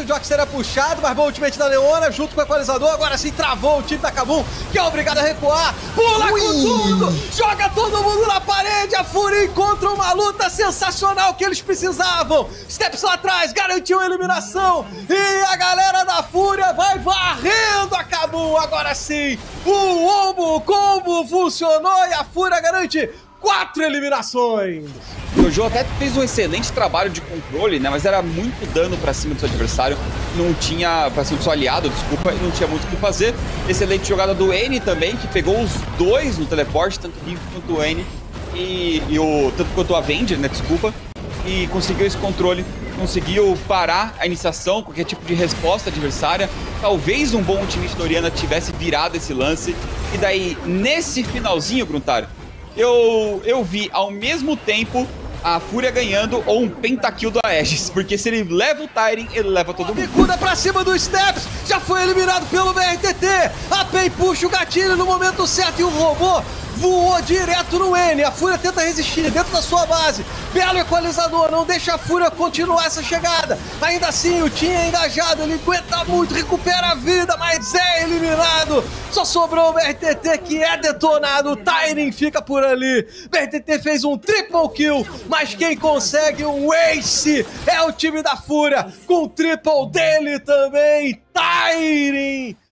o Jock seria puxado, mas bom ultimate da Leona, junto com o equalizador, agora sim travou o time da Kabum, que é obrigado a recuar, pula Ui. com tudo, joga todo mundo na parede, a Fúria encontra uma luta sensacional que eles precisavam, Steps lá atrás, garantiu a eliminação, e a galera da Fúria vai varrendo a Kabum, agora sim, o Ombo, o combo funcionou e a Fúria garante quatro eliminações. O Joe até fez um excelente trabalho de controle, né? Mas era muito dano para cima do seu adversário. Não tinha. para cima do seu aliado, desculpa, não tinha muito o que fazer. Excelente jogada do N também, que pegou os dois no teleporte, tanto o Riv quanto o N. E, e, o. Tanto quanto o Avenger, né? Desculpa. E conseguiu esse controle. Conseguiu parar a iniciação, qualquer tipo de resposta adversária. Talvez um bom time de Doriana tivesse virado esse lance. E daí, nesse finalzinho, Gruntar, eu, eu vi ao mesmo tempo a Fúria ganhando ou um pentakill do Aegis. Porque se ele leva o Tyrion, ele leva todo mundo. Bicuda pra cima do Steps, já foi eliminado pelo BRTT. A Pei puxa o gatilho no momento certo e o robô voou direto no N. A Fúria tenta resistir dentro da sua base. Belo equalizador, não deixa a Fúria continuar essa chegada. Ainda assim, o time é engajado, ele aguenta muito, recupera a vida, mas é eliminado. Só sobrou o BRTT que é detonado. O Tyring fica por ali. BRTT fez um triple kill, mas quem consegue um ace é o time da Fúria, com o triple dele também. Tyring